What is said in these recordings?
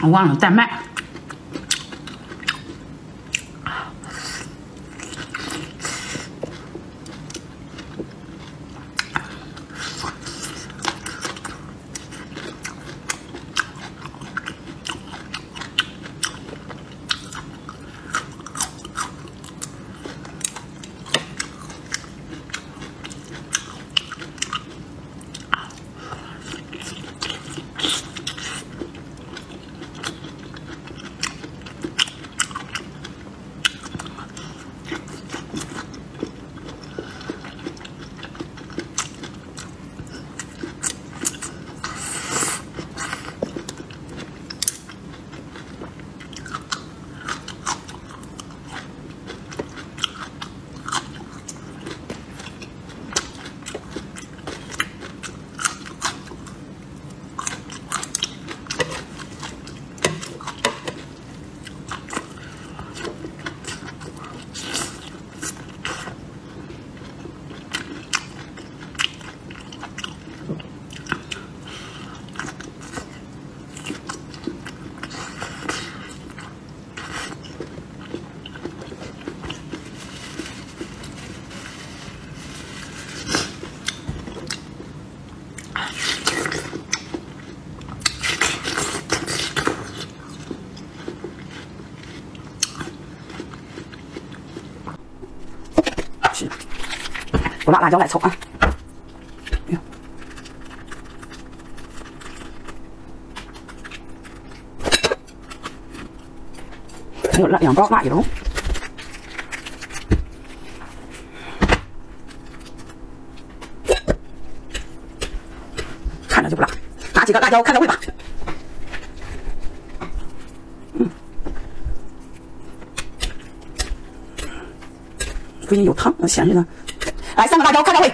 我忘了带麦。不辣辣椒来凑啊！还有两两包辣油，看着就不辣，拿几个辣椒开开胃吧。嗯，最近有汤，咸着呢。来三个辣椒，开开会。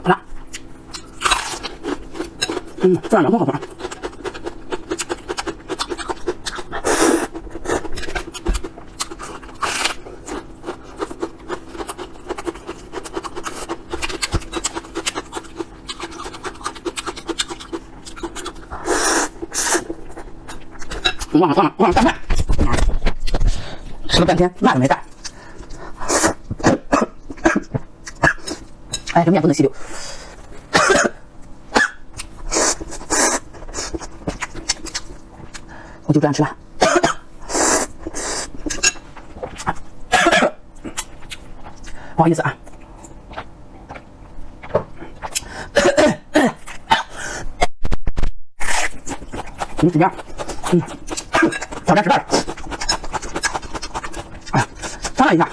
好了，嗯，这样凉快好吃。忘了忘了忘了带饭，吃了半天麦都没带。哎，这面不能吸溜，我就这样吃了。不好意思啊，你怎么样？嗯。挑战失败了，哎，商量一下。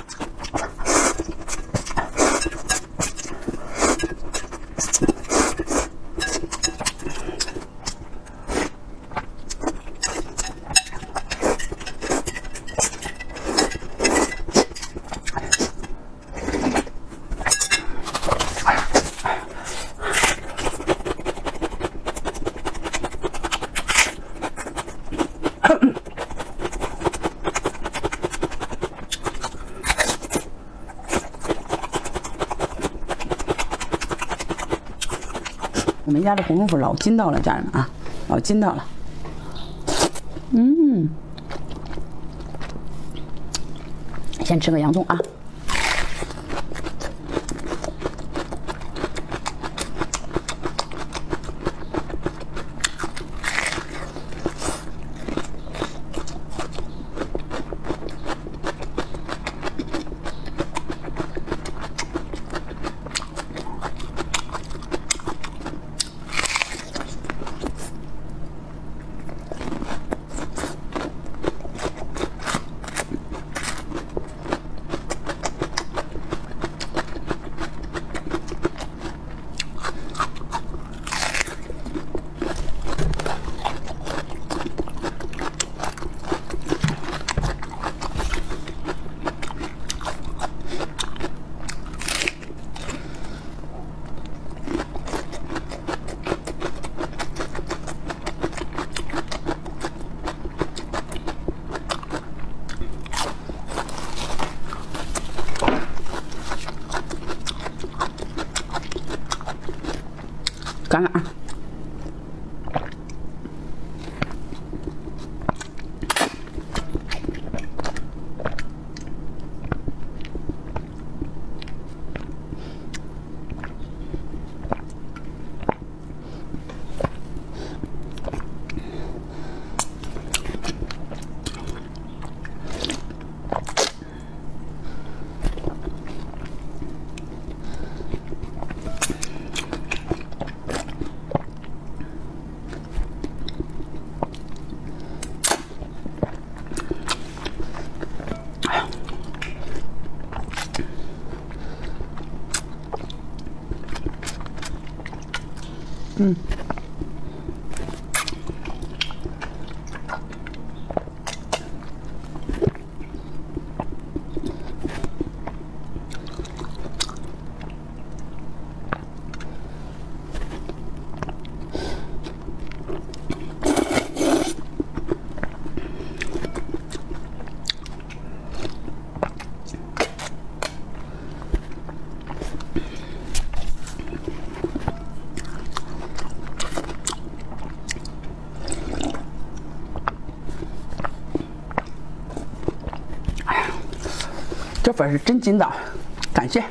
我们家的红豆腐老筋道了，家人们啊，老筋道了。嗯，先吃个洋葱啊。干了啊嗯。这粉是真金的，感谢。